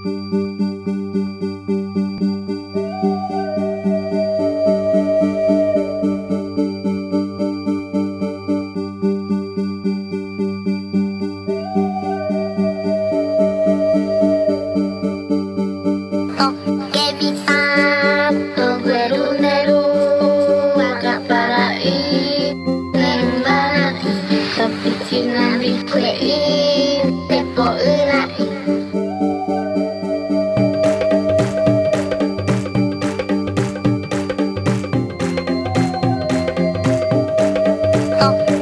Tapi と。